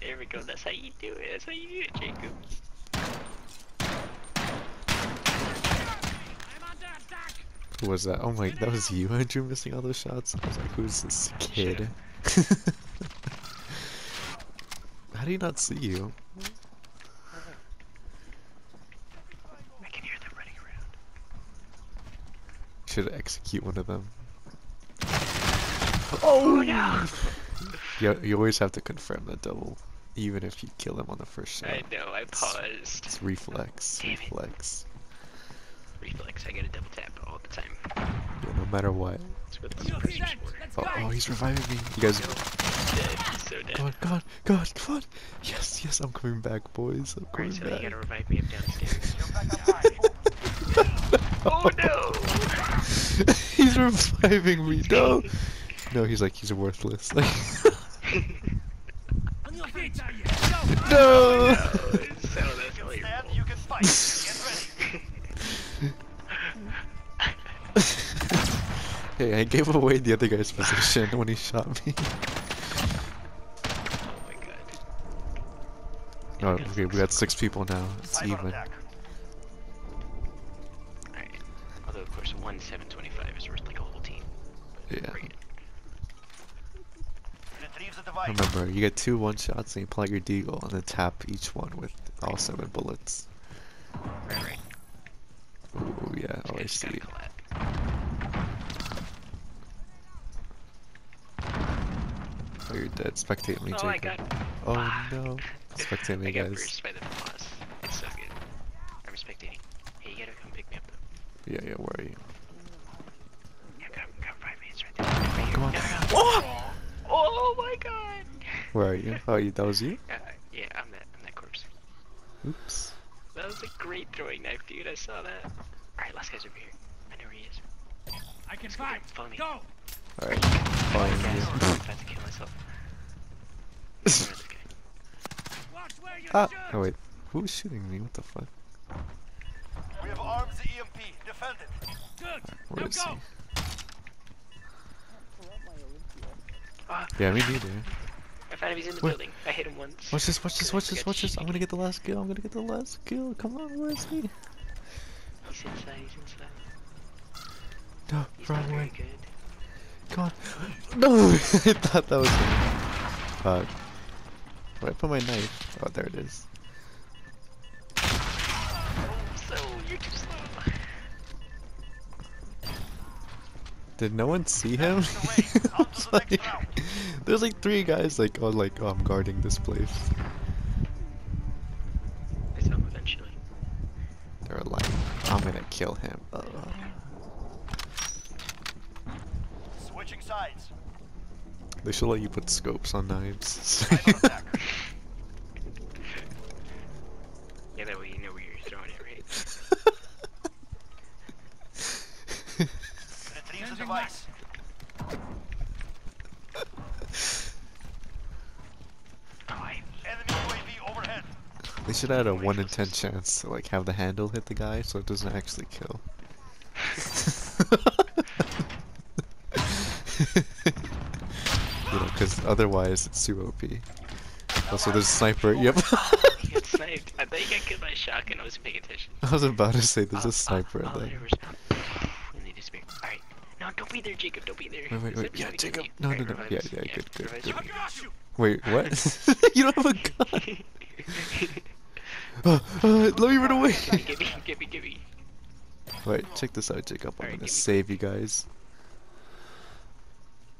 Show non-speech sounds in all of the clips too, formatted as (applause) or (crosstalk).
There we go. That's how you do it. That's how you do it, Jacob. Who was that? Oh my, that was you, Andrew, missing all those shots? I was like, who's this kid? (laughs) How do you not see you? I can hear them running around. Should execute one of them. Oh no! (laughs) You, you always have to confirm the double, even if you kill him on the first shot. I know. I paused. It's reflex, Damn it. reflex. Reflex. I get a double tap all the time. Yeah, no matter what. That's what the. Oh, oh, he's reviving me. You guys, Dead. So dead. come on, come on, come on, come on. Yes, yes, I'm coming back, boys. I'm coming Alright, so you gotta revive me up downstairs. (laughs) oh no! (laughs) he's reviving me. No, no, he's like he's worthless. Like, (laughs) no. Oh, so that's unbelievable. you can fight. Get ready. (laughs) hey, I gave away the other guy's position when he shot me. Oh my god. Oh, okay, we got six people now. It's Cyber even. Alright. Although, of course, one 725 is worth like a whole team. But Yeah. bring it. Retrieve the device. Remember, you get two one shots and you pull out your deagle and then tap each one with all seven bullets. Right, right. Oh yeah, oh I see. Oh, you're dead. Spectate me, Oh Jacob. Oh Fuck. no. Spectate me, (laughs) guys. burst by the boss. It's so. I'm spectating. Hey, you gotta come pick me up though. Yeah, yeah, where are you? Yeah, come, come five minutes right there. Come on. No, no, no. Oh! My god! Where are you? Oh, you, that was you? Uh, yeah, I'm that, I'm that corpse. Oops. That was a great throwing knife, dude. I saw that. Alright, last guy's over here. I know where he is. I can Let's go him. Follow me. Go! Alright. Fine. guys, I'm about to kill myself. Where's this guy? Watch where you ah! Oh wait. Who's shooting me? What the fuck? We have armed the EMP. Defend it. Good! Where now is go! he? Ah, Yeah, me neither. I found him. He's in the building. I hit him once. Watch this, watch this, watch this, watch this. I'm gonna get the last kill. I'm gonna get the last kill. Come on, he? He's inside. He's inside. No, He's wrong way. good. Come on. (gasps) No! (laughs) I thought that was him. Fuck. Where I put my knife? Oh, there it is. So you're too slow. Did no one see him? Away. (laughs) On to It's the next like-. There's like three guys like, oh, like, oh, I'm guarding this place. I saw him eventually. They're alive. I'm gonna kill him. Uh, Switching sides. they should let you put scopes on knives. Cyber attack. Yeah, that way you know where you're throwing it, right? Retrieve the Changing device. Oh, I. Enemy UAV overhead. they should add a 1 in 10 chance to like have the handle hit the guy so it doesn't actually kill. (laughs) you know, because otherwise it's too OP. Also, there's a sniper. Yep. (laughs) (laughs) He got sniped. I thought you got killed by shotgun. I wasn't paying attention. I was about to say there's Uh, a sniper uh, oh, there. there was- (sighs) And they. Alright. No, don't be there, Jacob. Don't be there. Wait, wait, wait. Yeah, trying to kill Jacob. you? No, no, no. revive Yeah, yeah, good, good, good. us. I got you! Wait, what? you don't have a gun. Uh, uh, let me run away. Give me, give me, give me. Wait, check this out, Jacob. I'm Alright, gonna give me- save you guys.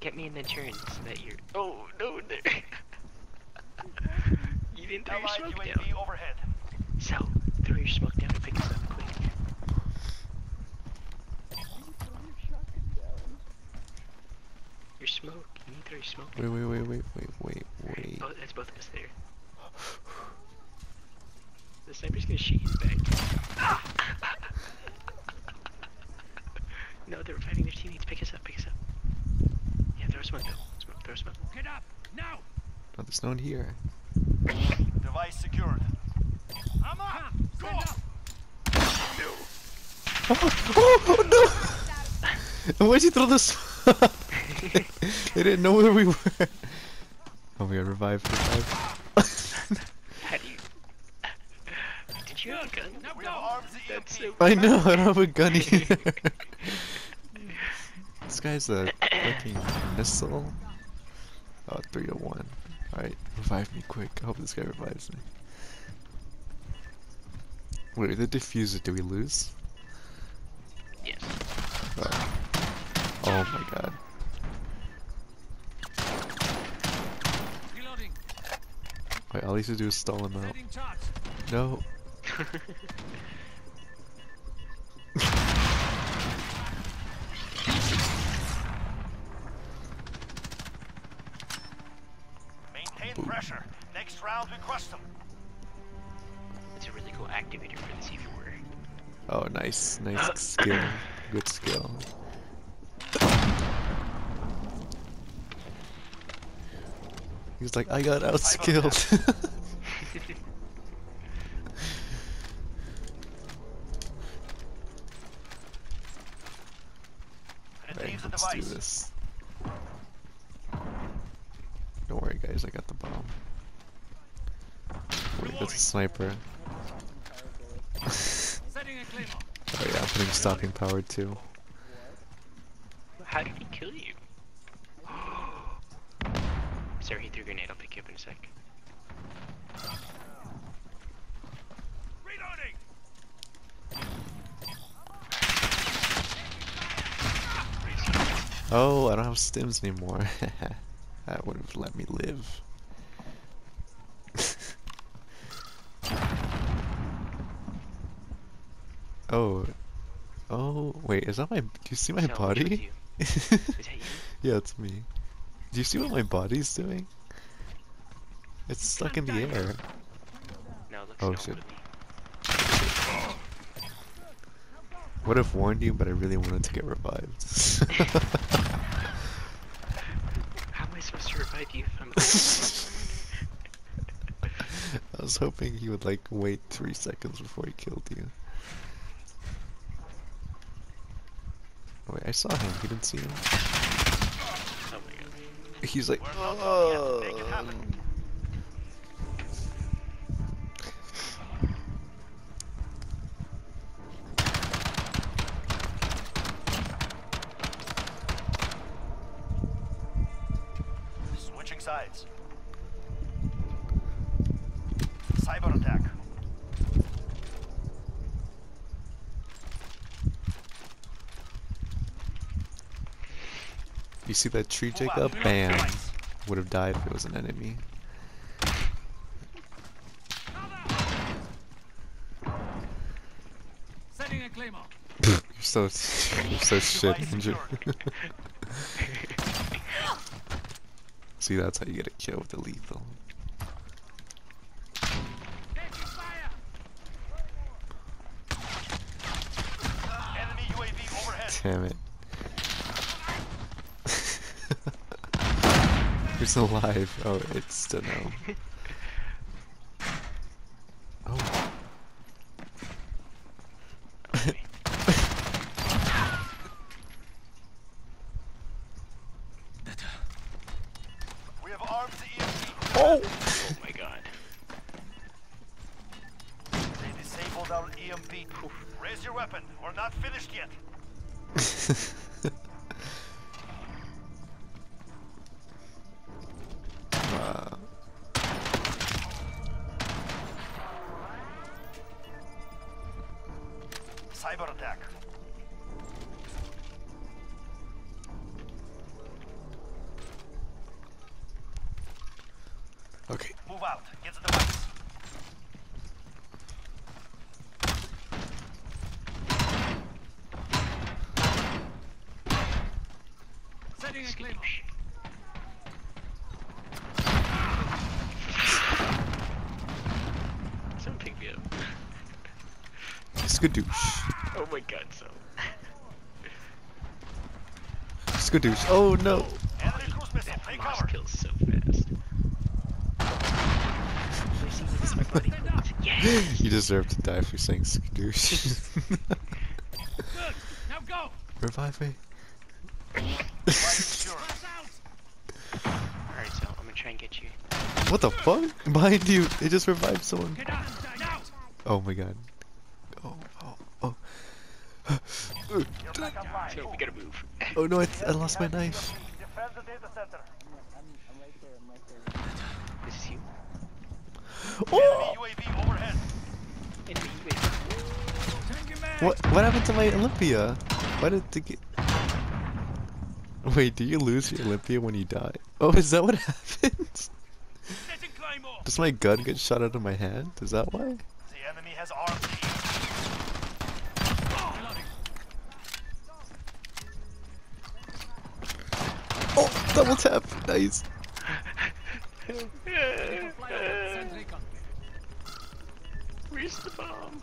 Get me in the turn so that you're. Oh, no, there. (laughs) you didn't throw your smoke down. overhead. So, throw your smoke down and pick us up quick. Your smoke. You need to throw your smoke. Wait, wait, wait, wait, wait, wait, wait. Oh, that's both of us there. The sniper's gonna shoot you in the back. (laughs) no, they're reviving their teammates. Pick us up, pick us up. Yeah, throw smoke though. Smoke, throw smoke. Get up! Now! Oh, there's no one here. Device secured. I'm up! Ah, Go! Oh, (laughs) oh, oh no! (laughs) Why'd you throw this? they didn't know where we were. Oh my god, revive, revive. Don't you have a gun? Now We have go. arms at That's EMP. so I know, I don't have a gun (laughs) either. (laughs) this guy's a fucking missile. Oh, 301. Alright, revive me quick. I hope this guy revives me. Wait, the diffuser, do we lose? Yes. Oh, oh my god. Reloading. Wait, all he has to do is stall him out. No. Maintain pressure. Next round, we crush them. It's a really cool activator for the C4. Oh, nice. Nice (coughs) skill. Good skill. He's like, I got outskilled. (laughs) Alright, Retrieve the let's do this. Don't worry, guys, I got the bomb. Wait, that's a sniper. (laughs) Oh yeah, I'm putting stopping power too. How kill you? Sorry, he threw a grenade. I'll pick you up in a sec. Reloading. Oh, I don't have stims anymore. (laughs) that would have let me live. (laughs) oh. Oh, wait, is that my. Do you see my body? you- (laughs) Is that you? yeah, it's me. Do you see what my body's doing? It's stuck in the air. No, Oh, shit. Would have warned you, but I really wanted to get revived. (laughs) How am I supposed to revive you if I'm I was hoping he would like wait three seconds before he killed you. Oh, wait, I saw him. You didn't see him? Oh my god. He's like, We're not done yet. Make it "Oh." You see that tree, Jacob? Bam. Would have died if it was an enemy. Setting a claymore. (laughs) You're so, you're so shit, Device (laughs) (laughs) see, that's how you get a kill with the lethal. Taking fire. Enemy UAV overhead. Damn it. Who's alive? Oh, it's Dano. (laughs) Oh. (laughs) We have arms at EMP. Oh! Oh my (laughs) god. They disabled our EMP. Raise your weapon. We're not finished yet. Setting a claymore. Someone (laughs) pick me up. Skadoosh. Oh my god, so. Skadoosh. Oh no! Enemy. That moss kills so fast. Please, this is my buddy. Yes! You deserve to die for saying skadoosh. (laughs) (laughs) Good. Now go. Revive me. Device secured. Pass out. Alright, so I'm gonna try and get you. What the fuck? Behind you! It just revived someone. Get out. Now. Oh my god. Oh, oh, oh. You're back online. So we gotta move. Oh no, I, I lost my knife. Defend the data center. This is you. Oh! Enemy UAV overhead. Enemy UAV. Changing mag. What what happened to my Olympia? Why did it get... (laughs) Wait, do you lose your Olympia when you die? Oh, is that what (laughs) happens? Does my gun get shot out of my hand? Is that why? The enemy has armed Oh, double tap. Nice. Where's the bomb?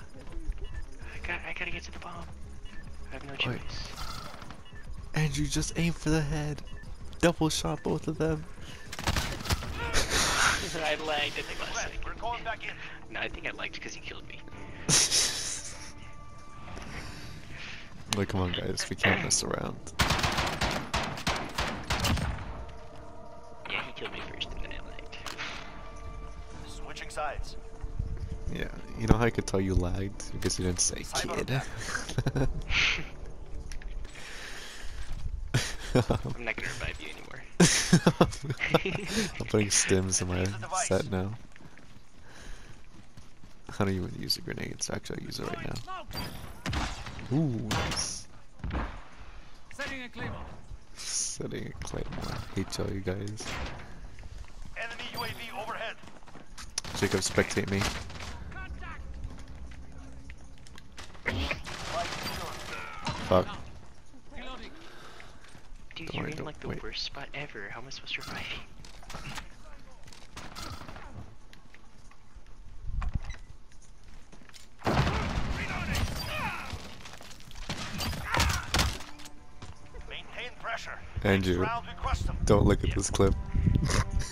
I got. I gotta get to the bomb. I have no Wait. Choice. Andrew, just aim for the head. Double shot both of them. (laughs) I lagged. I think last threat. We're going back in. No, I think I lagged because he killed me. (laughs) Like, come on, guys. We can't mess around. Yeah, he killed me first, and then I lagged. Switching sides. Yeah, you know how I could tell you lagged? Because you didn't say kid. (laughs) I'm not gonna revive you anymore. (laughs) (laughs) I'm putting stims in my Use the device. set now. I don't even use the grenades. Actually, I use it right now. Ooh, nice. Setting a claymore. Setting a claymore. Hate y'all, you guys. Enemy UAV overhead. Jacob, spectate me. Contact. Fuck. Reloading. Dude, Don't you're worry, in don't- like the wait. worst spot ever. How am I supposed to revive you? Maintain pressure. Andrew, Next round we crush them. don't look at this clip. (laughs)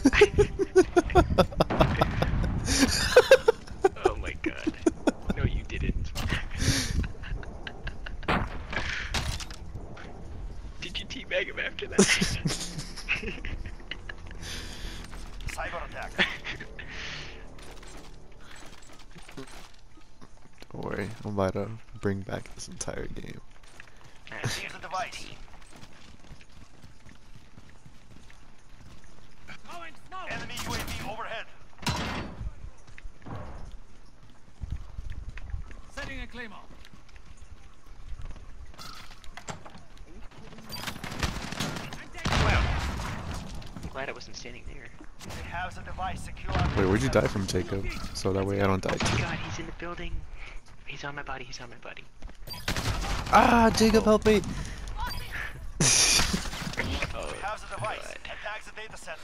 (laughs) Oh my god. No, you didn't. Did you teabag him after that? Cyber attack. Don't I'm about to bring back this entire game. Use the device. Enemy UAV overhead. Setting a claymore. I'm glad I wasn't standing there. They have the device secure. Wait, where'd you die from, Jacob? So that way I don't die Oh too. god, he's in the building. He's on my body, he's on my body. Ah, Jacob, help me! Oh, We have the device. God. Attack the data center.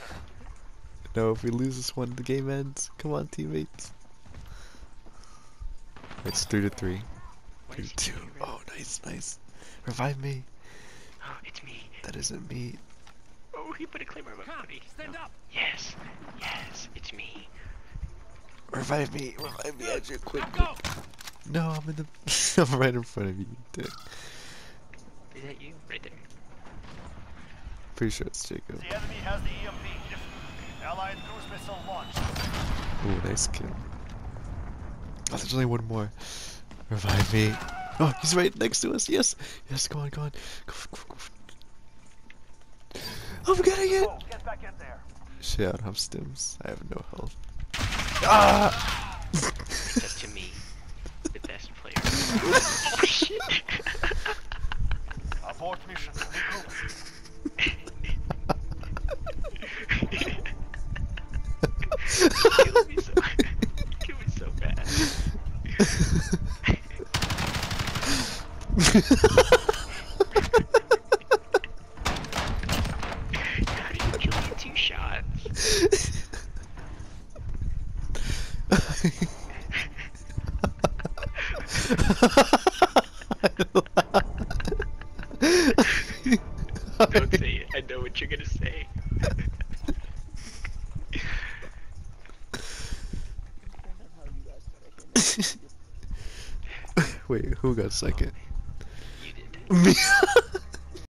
No, if we lose this one, the game ends. Come on, teammates. It's three to three. Why Three is to two. here? Oh, nice, nice. Revive me. Oh, (gasps) it's me. That isn't me. Oh, he put a claymore on my Come. body. Stand up. Yes, yes, it's me. Revive me. Revive me, Andrew. Quick, Now quick. Go. No, I'm in the. (laughs) I'm right in front of you, dick. Is that you? Right there. Pretty sure it's Jacob. The enemy has the EMP. Allied cruise missile launched. Ooh, nice kill. Oh, there's only one more. Revive me. Oh, he's right next to us. Yes. Yes, go on, go on. Go, go, go. I'm getting it. Oh, get back in there. Shit, I don't have stims. I have no health. Ah! That's to me, the best player. oh shit! (laughs) Abort mission. Regroup. Kill me so, kill me so bad. How did you kill me in two shots? Don't say it. I know what you're gonna say. Wait, who got second?